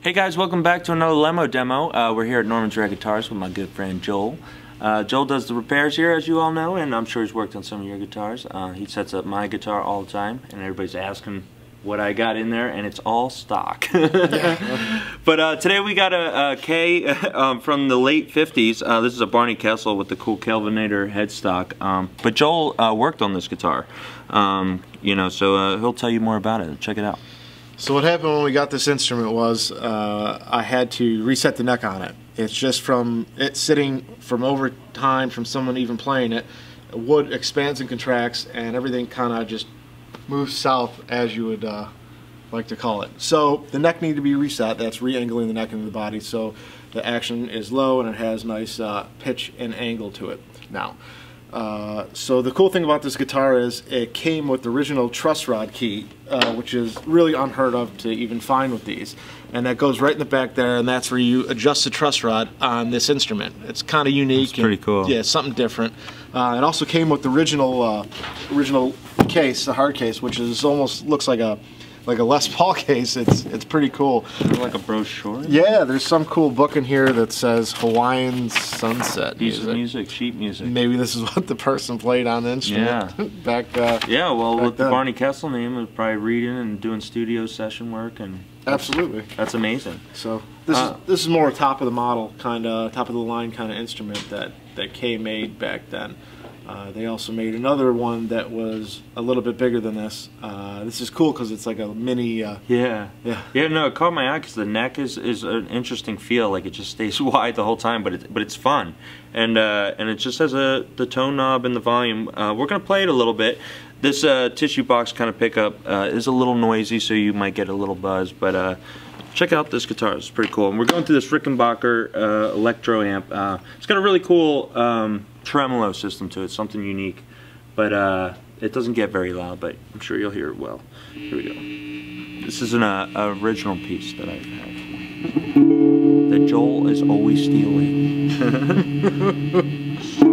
Hey guys, welcome back to another Lemmo demo. Uh, we're here at Norman's Rare Guitars with my good friend Joel. Uh, Joel does the repairs here, as you all know, and I'm sure he's worked on some of your guitars. Uh, he sets up my guitar all the time, and everybody's asking what I got in there, and it's all stock. but uh, today we got a, a Kay um, from the late 50s. Uh, this is a Barney Kessel with the cool Kelvinator headstock. Um, but Joel uh, worked on this guitar, um, you know, so he'll tell you more about it. Check it out. So what happened when we got this instrument was uh, I had to reset the neck on it. It's just from it sitting from over time from someone even playing it, wood expands and contracts and everything kind of just moves south as you would uh, like to call it. So the neck needed to be reset. That's re-angling the neck into the body so the action is low and it has nice uh, pitch and angle to it. Now, uh, so the cool thing about this guitar is it came with the original truss rod key, uh, which is really unheard of to even find with these. And that goes right in the back there, and that's where you adjust the truss rod on this instrument. It's kind of unique. It's pretty cool. Yeah, something different. Uh, it also came with the original, uh, original case, the hard case, which is almost looks like a like a Les Paul case. It's it's pretty cool. Like a brochure? Yeah, there's some cool book in here that says Hawaiian Sunset Piece music. of music, sheet music. Maybe this is what the person played on the instrument Yeah. back. Uh, Yeah, well, back with the. Barney Kessel name, was probably reading and doing studio session work, and Absolutely. that's amazing. So this Uh, is this is more top of the model kind of top of the line kind of instrument that that Kay made back then. Uh, they also made another one that was a little bit bigger than this. Uh, this is cool because it's like a mini. Uh, Yeah. Yeah. Yeah, no, it caught my eye because the neck is, is an interesting feel. Like it just stays wide the whole time, but it, but it's fun, and uh, and it just has a the tone knob and the volume. Uh, we're gonna play it a little bit. This uh, tissue box kind of pickup uh, is a little noisy, so you might get a little buzz, but. Uh, Check out this guitar, it's pretty cool. And we're going through this Rickenbacker uh, electro amp. Uh, it's got a really cool um, tremolo system to it, something unique. But uh, it doesn't get very loud, but I'm sure you'll hear it well. Here we go. This is an uh, original piece that I have. That Joel is always stealing.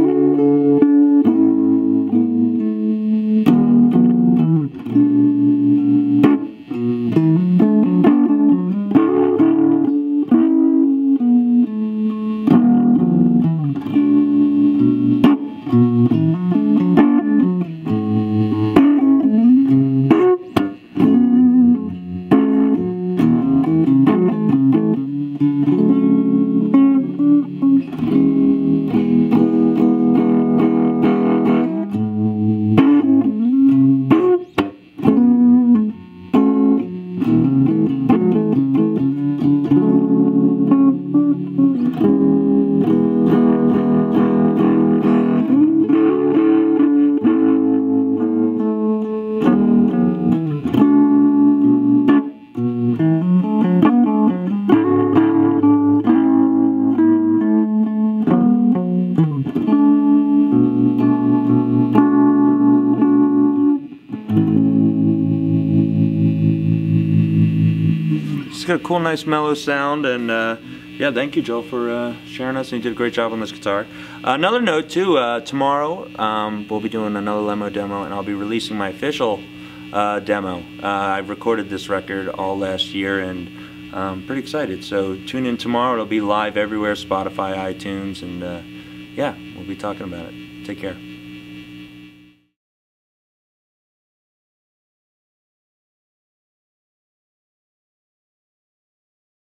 It's got a cool, nice, mellow sound, and uh, yeah, thank you, Joel, for uh, sharing us. And you did a great job on this guitar. another note too: uh, tomorrow um, we'll be doing another Lemmo demo, and I'll be releasing my official uh, demo. Uh, I recorded this record all last year, and I'm pretty excited. So tune in tomorrow; it'll be live everywhere: Spotify, iTunes, and yeah, we'll be talking about it. Take care.